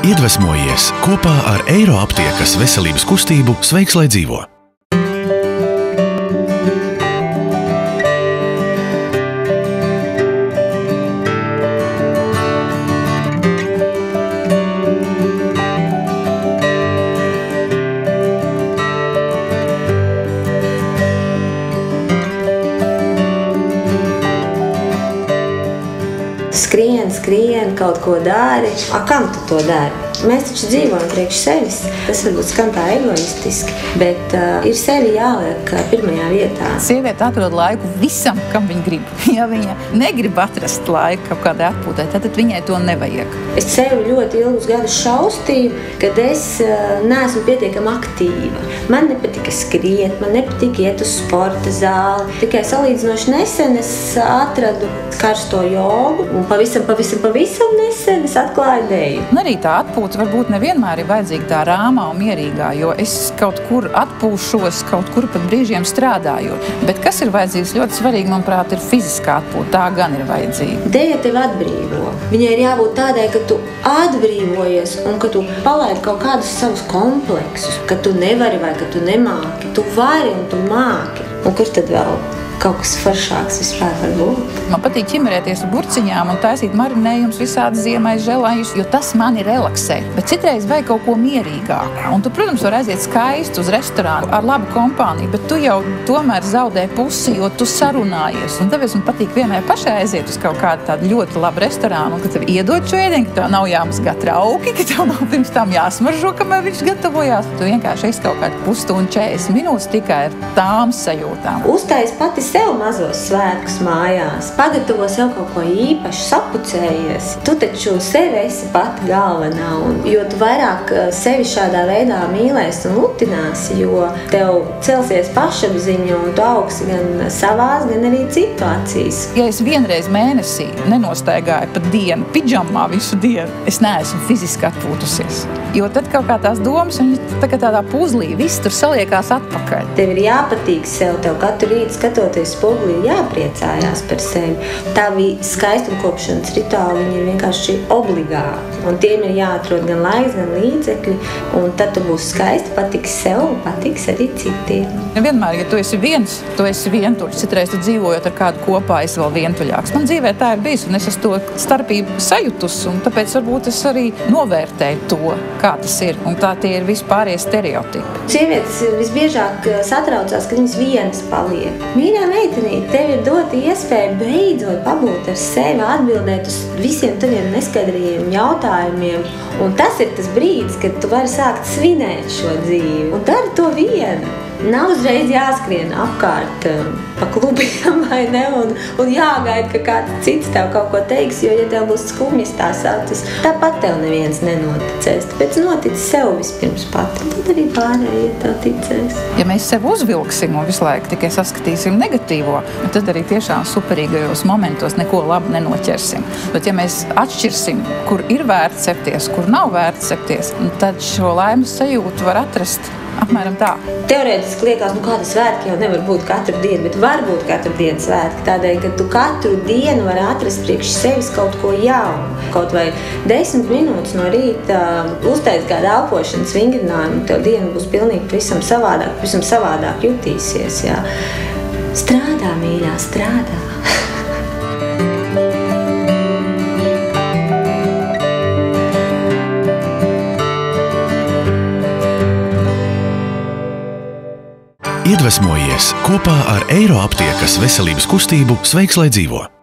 Iedvesmojies kopā ar Eiro aptiekas veselības kustību Sveiks, lai dzīvo! Skrien, skrien, kaut ko dari. A, kam tu to dari? Mēs taču dzīvojam priekš sevis. Tas varbūt skan tā egoistiski, bet uh, ir sevi jāliek uh, pirmajā vietā. Sieviete atrod laiku visam, kam viņa grib. Ja viņa negrib atrast laiku kaut kādai atpūtai, tad viņai to nevajag. Es sevi ļoti ilgus gadus šaustīju, kad es uh, neesmu pietiekami aktīva. Man nepatika skriet, man nepatika iet uz sporta zāli. Tikai salīdzinoši nesen es atradu karsto jogu un pavisam, pavisam, pavisam nesen es atklāju dēļu. Un arī tā atpūta varbūt nevienmēr ir vajadzīga tā rāmā un mierīgā, jo es kaut kur atpūšos, kaut kur pat brīžiem strādājot. Bet kas ir vajadzīgs ļoti svarīgi, manuprāt, ir fiziskā atpūta. Tā gan ir vajadzīga. Dēļa tev atbrīvo. Viņai ir jābūt tādai, ka tu atbrīvojies un ka tu palaidi kaut kādus savus kompleksus, ka tu nevari vai ka tu nemāki. Tu vari un tu māki. Un kurš tad vēl? Kaut kas foršāks vispār var būt. Man patīk ķimerēties ar burciņām un taisīt marinējumus visādi ziemai žēlājus, jo tas mani relaksē. Bet citreiz vajag kaut ko mierīgāku. Un tu, protams, vari aiziet skaisti uz restorānu ar labu kompāniju, bet tu jau tomēr zaudē pusi, jo tu sarunājies. Un tāpēc man patīk vienai pašai aiziet uz kaut kādu tādu ļoti labu restorānu, un kad tev iedod šo ēdienu, ka tev nav jāmazgā trauki, ka tev nav pirms tam jāsmaržo, kamēr viņš gatavojās. Tu vienkārši esi kaut kādu pusstundu, 40 minūtes tikai ar tām sajūtām. Uztais pati sev mazos svētkus mājās, pagatavo sev kaut ko īpašu, sapucējies. Tu taču sevi esi pati galvenā, un, jo tu vairāk eh, sevi šādā veidā mīlēsi un lutināsi, jo tev celsies pašapziņa un tu augsi gan savās, gan arī citu acīs. Ja es vienreiz mēnesī nenostaigāju pa dienu, pidžamā visu dienu, es neesmu fiziski atpūtusies. Jo tad kaut kā tās domas, viņas tā kā tādā puzlī, viss tur saliekās atpakaļ. Tev ir jāpatīk sev, tev katru rītu skatoties skatoties spogulī, jāpriecājās par sevi. Tavi skaistumkopšanas rituāli ir vienkārši obligāti. Un tiem ir jāatrod gan laiks, gan līdzekļi. Un tad tu būsi skaisti, patiks sev un patiks arī citiem. Ja vienmēr, ja tu esi viens, tu esi vientuļš. Citreiz tu dzīvojot ar kādu kopā, es vēl vientuļāks. Man dzīvē tā ir bijis, un es to starpību sajutusi. Tāpēc varbūt es arī novērtēju to, kā tas ir. Un tā tie ir vispārējie stereotipi. Sievietes visbiežāk eh, satraucās, ka viņas vienas paliek. Mīļā meitenīte, tev ir dota iespēja beidzot pabūt ar sevi, atbildēt uz visiem taviem neskaidriem jautājumiem. Un tas ir tas brīdis, kad tu vari sākt svinēt šo dzīvi. Un dari to vienu. Nav uzreiz jāskrien apkārt um, pa klubiem vai ne, un, un jāgaida, ka kāds cits tev kaut ko teiks, jo, ja tev būs skumjas tās acis, tāpat tev neviens nenoticēs. Tāpēc notici sev vispirms pati, un tad arī pārējie tev ticēs. Ja mēs sev uzvilksim un visu laiku tikai saskatīsim negatīvo, tad arī tiešām superīgajos momentos neko labu nenoķersim. Bet ja mēs atšķirsim, kur ir vērts cepties, kur nav vērts cepties, tad šo laimes sajūtu var atrast Apmēram tā. Teorētiski liekas, nu kāda svētki jau nevar būt katru dienu, bet var būt katru dienu svētki. Tādēļ, ka tu katru dienu vari atrast priekš sevis kaut ko jaunu. Kaut vai desmit minūtes no rīta uztaisīt kādu elpošanas vingrinājumu, tev diena būs pilnīgi pavisam savādāk, pavisam savādāk jutīsies. Jā. Strādā, mīļā, strādā! Iedvesmojies kopā ar Eiro aptiekas veselības kustību Sveiks, lai dzīvo!